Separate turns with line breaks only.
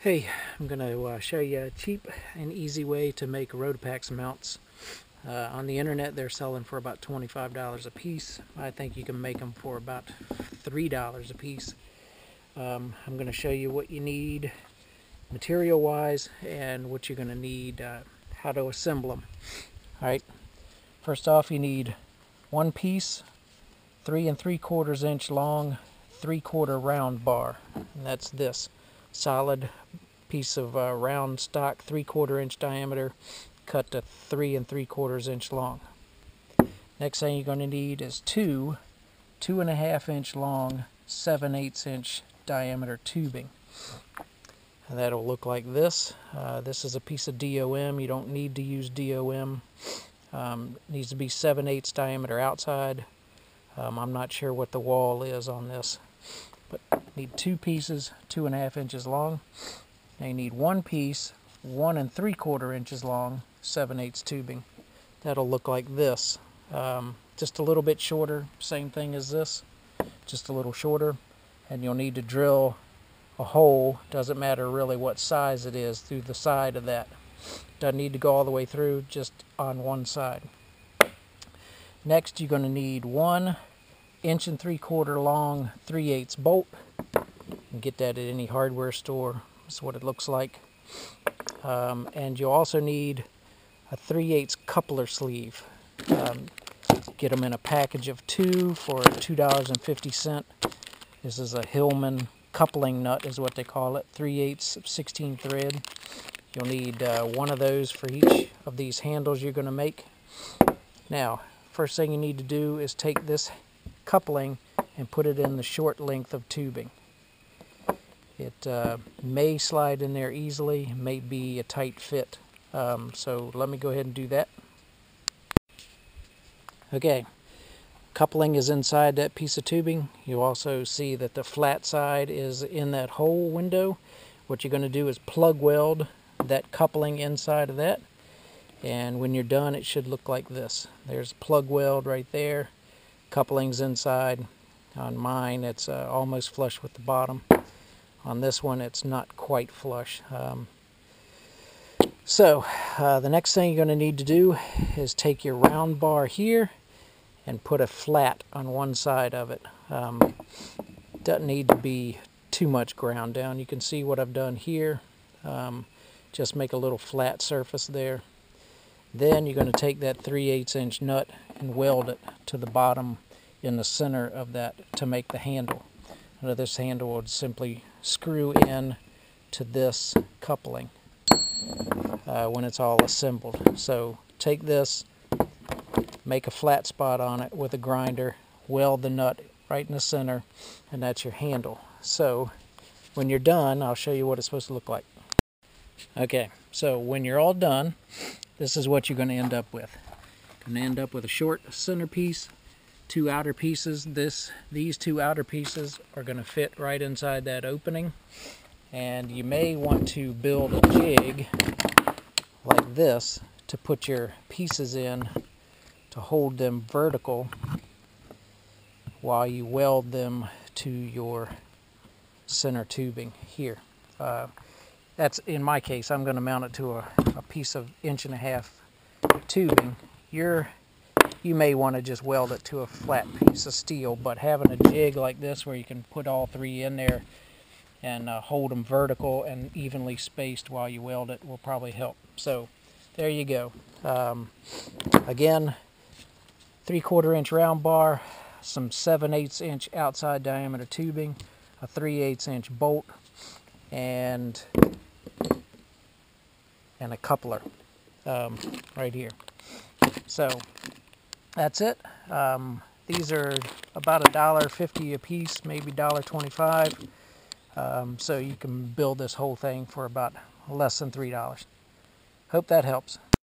Hey, I'm going to uh, show you a cheap and easy way to make RotoPax mounts. Uh, on the internet they're selling for about $25 a piece. I think you can make them for about $3 a piece. Um, I'm going to show you what you need material wise and what you're going to need, uh, how to assemble them. Alright, first off you need one piece, three and three quarters inch long, three quarter round bar. And that's this solid piece of uh, round stock, three quarter inch diameter, cut to three and three quarters inch long. Next thing you're going to need is two, two and a half inch long, seven eighths inch diameter tubing. And that'll look like this. Uh, this is a piece of DOM. You don't need to use DOM. Um, needs to be 7 eighths diameter outside. Um, I'm not sure what the wall is on this. Need two pieces, two and a half inches long. Now you need one piece, one and three quarter inches long, 7 eighths tubing. That'll look like this. Um, just a little bit shorter, same thing as this, just a little shorter. And you'll need to drill a hole, doesn't matter really what size it is, through the side of that. Doesn't need to go all the way through, just on one side. Next, you're going to need one inch and three quarter long 3 eighths bolt. You can get that at any hardware store. That's what it looks like. Um, and you also need a 3 eighths coupler sleeve. Um, get them in a package of two for $2.50. This is a Hillman coupling nut is what they call it. 3 eighths 16 thread. You'll need uh, one of those for each of these handles you're going to make. Now, first thing you need to do is take this coupling and put it in the short length of tubing. It uh, may slide in there easily, may be a tight fit. Um, so let me go ahead and do that. Okay, coupling is inside that piece of tubing. You also see that the flat side is in that hole window. What you're going to do is plug weld that coupling inside of that. And when you're done, it should look like this. There's plug weld right there couplings inside. On mine, it's uh, almost flush with the bottom. On this one, it's not quite flush. Um, so, uh, the next thing you're going to need to do is take your round bar here and put a flat on one side of it. Um, doesn't need to be too much ground down. You can see what I've done here. Um, just make a little flat surface there. Then you're going to take that 3 8 inch nut and weld it to the bottom in the center of that to make the handle. Now this handle would simply screw in to this coupling uh, when it's all assembled. So take this, make a flat spot on it with a grinder, weld the nut right in the center, and that's your handle. So when you're done, I'll show you what it's supposed to look like. Okay, so when you're all done, this is what you're going to end up with. You're going to end up with a short centerpiece, two outer pieces. This, These two outer pieces are going to fit right inside that opening. And you may want to build a jig like this to put your pieces in to hold them vertical while you weld them to your center tubing here. Uh, that's in my case, I'm going to mount it to a, a piece of inch and a half tubing. You're, you may want to just weld it to a flat piece of steel, but having a jig like this where you can put all three in there and uh, hold them vertical and evenly spaced while you weld it will probably help. So there you go. Um, again, three quarter inch round bar, some 7 8 inch outside diameter tubing, a 3 8 inch bolt, and and a coupler um, right here. So that's it. Um, these are about a dollar fifty a piece, maybe dollar twenty-five. Um, so you can build this whole thing for about less than three dollars. Hope that helps.